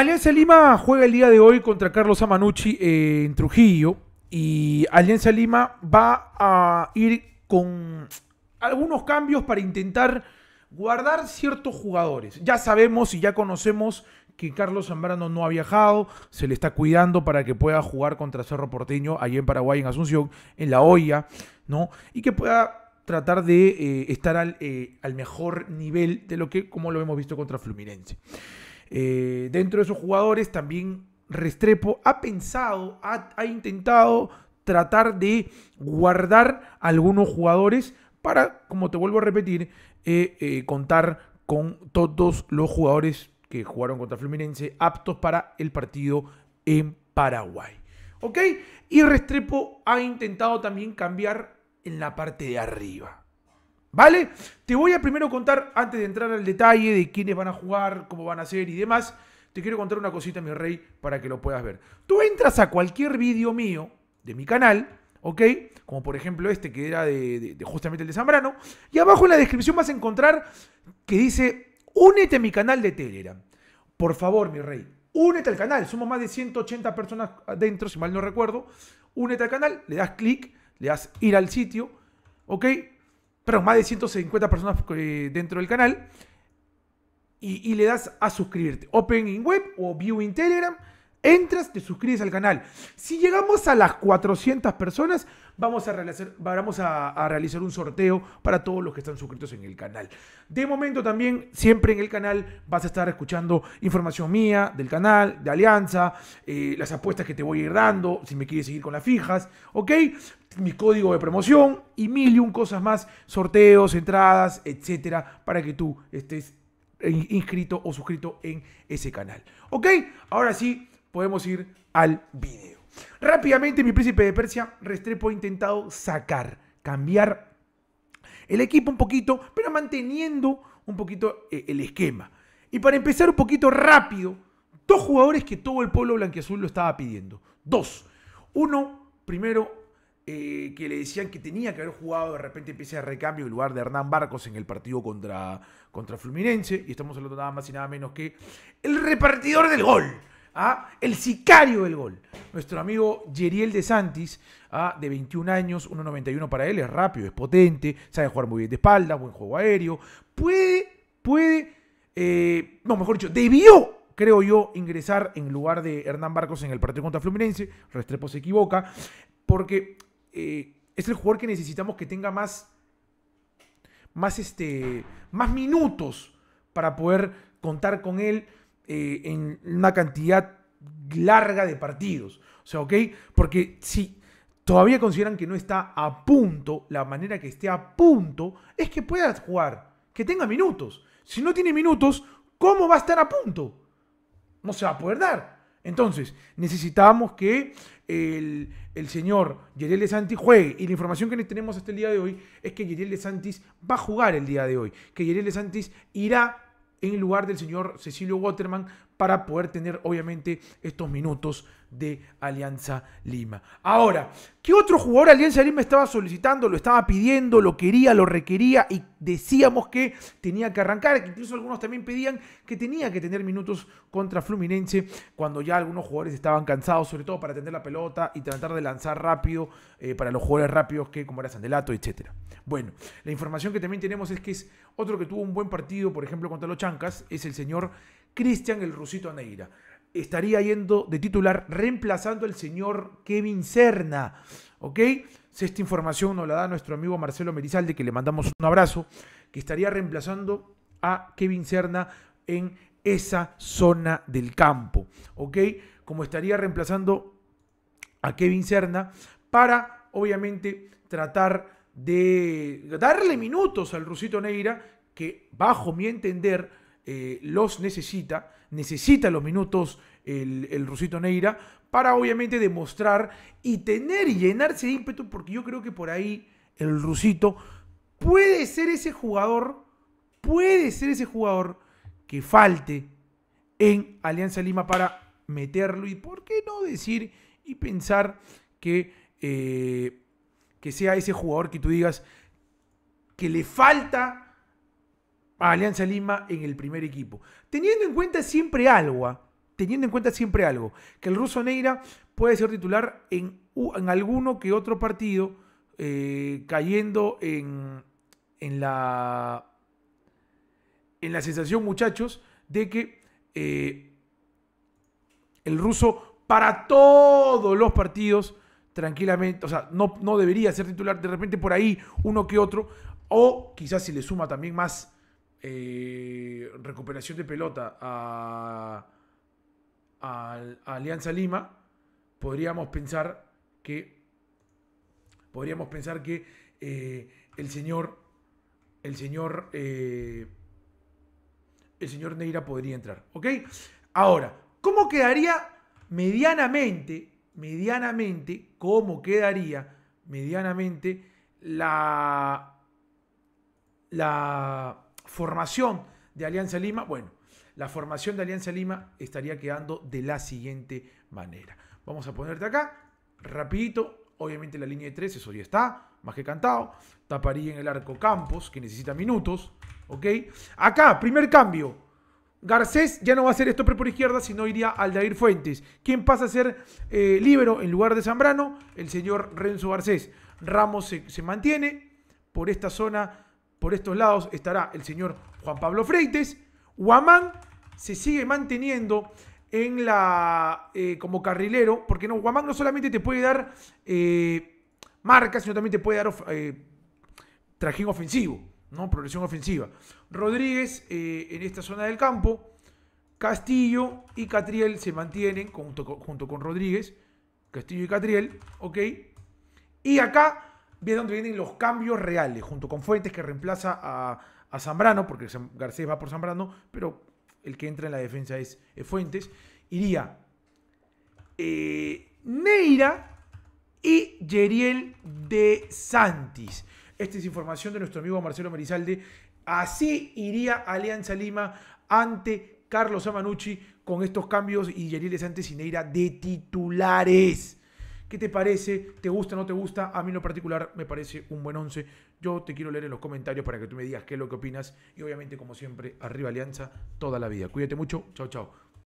Alianza Lima juega el día de hoy contra Carlos Amanucci eh, en Trujillo y Alianza Lima va a ir con algunos cambios para intentar guardar ciertos jugadores. Ya sabemos y ya conocemos que Carlos Zambrano no ha viajado, se le está cuidando para que pueda jugar contra Cerro Porteño allí en Paraguay, en Asunción, en La Hoya, ¿no? Y que pueda tratar de eh, estar eh, al, mejor nivel de lo que, como lo hemos visto contra Fluminense. Eh, dentro de esos jugadores también Restrepo ha pensado, ha, ha intentado tratar de guardar algunos jugadores para, como te vuelvo a repetir, eh, eh, contar con todos los jugadores que jugaron contra Fluminense aptos para el partido en Paraguay. ¿Ok? Y Restrepo ha intentado también cambiar en la parte de arriba. ¿Vale? Te voy a primero contar, antes de entrar al detalle de quiénes van a jugar, cómo van a ser y demás, te quiero contar una cosita, mi rey, para que lo puedas ver. Tú entras a cualquier vídeo mío de mi canal, ¿ok? Como por ejemplo este que era de, de, justamente el de Zambrano, y abajo en la descripción vas a encontrar que dice, únete a mi canal de Telegram. Por favor, mi rey, únete al canal. Somos más de 180 personas adentro, si mal no recuerdo. Únete al canal, le das clic, le das ir al sitio, ¿ok? Perdón, más de 150 personas eh, dentro del canal. Y, y, le das a suscribirte. Open in web o view in Telegram. Entras, te suscribes al canal. Si llegamos a las 400 personas, vamos a realizar, vamos a, realizar un sorteo para todos los que están suscritos en el canal. De momento también, siempre en el canal vas a estar escuchando información mía, del canal, de Alianza, eh, las apuestas que te voy a ir dando, si me quieres seguir con las fijas, ¿ok? mi código de promoción y mil y un cosas más, sorteos, entradas, etcétera, para que tú estés inscrito o suscrito en ese canal. ¿Ok? Ahora sí, podemos ir al video. Rápidamente, mi príncipe de Persia, Restrepo ha intentado sacar, cambiar el equipo un poquito, pero manteniendo un poquito eh, el esquema. Y para empezar un poquito rápido, dos jugadores que todo el pueblo blanquiazul lo estaba pidiendo. Dos. Uno, primero, eh, que le decían que tenía que haber jugado de repente empiece a recambio en lugar de Hernán Barcos en el partido contra, contra Fluminense. Y estamos hablando nada más y nada menos que el repartidor del gol. El sicario del gol. Nuestro amigo Yeriel de Santis, de 21 años, 1.91 para él, es rápido, es potente, sabe jugar muy bien de espalda, buen juego aéreo. Puede, puede, eh, no, mejor dicho, debió creo yo, ingresar en lugar de Hernán Barcos en el partido contra Fluminense. Restrepo se equivoca, porque eh, es el jugador que necesitamos que tenga más, más, este, más minutos para poder contar con él eh, en una cantidad larga de partidos. O sea, ¿ok? Porque si todavía consideran que no está a punto, la manera que esté a punto es que pueda jugar, que tenga minutos. Si no tiene minutos, ¿cómo va a estar a punto? No se va a poder dar. Entonces, necesitamos que el, el señor Yeriel de Santis juegue. Y la información que tenemos hasta el día de hoy es que Yeriel de Santis va a jugar el día de hoy. Que Yeriel de Santis irá en lugar del señor Cecilio Waterman para poder tener obviamente estos minutos de Alianza Lima. Ahora, ¿qué otro jugador Alianza Lima estaba solicitando, lo estaba pidiendo, lo quería, lo requería y decíamos que tenía que arrancar, incluso algunos también pedían que tenía que tener minutos contra Fluminense cuando ya algunos jugadores estaban cansados, sobre todo para tener la pelota y tratar de lanzar rápido eh, para los jugadores rápidos que como era Sandelato, etc. Bueno, la información que también tenemos es que es otro que tuvo un buen partido, por ejemplo, contra los Chancas, es el señor Cristian el Rusito Neira estaría yendo de titular reemplazando al señor Kevin Serna. ¿Ok? Esta información nos la da nuestro amigo Marcelo Merizalde, que le mandamos un abrazo, que estaría reemplazando a Kevin Serna en esa zona del campo. ¿Ok? Como estaría reemplazando a Kevin Serna para, obviamente, tratar de darle minutos al Rusito Neira, que bajo mi entender eh, los necesita necesita los minutos el, Rusito Neira para obviamente demostrar y tener y llenarse de ímpetu, porque yo creo que por ahí el Rusito puede ser ese jugador, puede ser ese jugador que falte en Alianza Lima para meterlo y por qué no decir y pensar que, eh, que sea ese jugador que tú digas que le falta Alianza Lima en el primer equipo. Teniendo en cuenta siempre algo, ¿ah? teniendo en cuenta siempre algo, que el ruso Neira puede ser titular en, en alguno que otro partido, eh, cayendo en, en, la, en la sensación, muchachos, de que eh, el ruso para todos los partidos tranquilamente, o sea, no, no debería ser titular de repente por ahí uno que otro, o quizás si le suma también más eh, recuperación de pelota a, Alianza Lima, podríamos pensar que podríamos pensar que eh, el señor el señor eh, el señor Neira podría entrar, ¿ok? Ahora, ¿cómo quedaría medianamente, medianamente, cómo quedaría medianamente la la formación de Alianza Lima, bueno, la formación de Alianza Lima estaría quedando de la siguiente manera. Vamos a ponerte acá, rapidito, obviamente la línea de tres, eso ya está, más que cantado. Taparía en el arco Campos, que necesita minutos, ¿ok? Acá, primer cambio. Garcés ya no va a ser esto por izquierda, sino iría al Dair Fuentes. ¿Quién pasa a ser eh, líbero en lugar de Zambrano? El señor Renzo Garcés. Ramos se, se mantiene. Por esta zona por estos lados estará el señor Juan Pablo Freites. Guamán se sigue manteniendo en la eh, como carrilero, porque no, Guamán no solamente te puede dar eh, marca, sino también te puede dar eh, trajín ofensivo, ¿no? progresión ofensiva. Rodríguez en esta zona del campo, Castillo y Catriel se mantienen junto junto con Rodríguez, Castillo y Catriel, ¿ok? Y acá viene donde vienen los cambios reales, junto con Fuentes que reemplaza a, Zambrano, porque Garcés va por Zambrano, pero el que entra en la defensa es, Fuentes. Iría eh, Neira y Yeriel de Santis. Esta es información de nuestro amigo Marcelo Merizalde. Así iría Alianza Lima ante Carlos Amanucci con estos cambios y Yeriel de Santis y Neira de titulares. ¿Qué te parece? ¿Te gusta o no te gusta? A mí en lo particular me parece un buen 11. Yo te quiero leer en los comentarios para que tú me digas qué es lo que opinas. Y obviamente, como siempre, arriba Alianza toda la vida. Cuídate mucho. Chao, chao.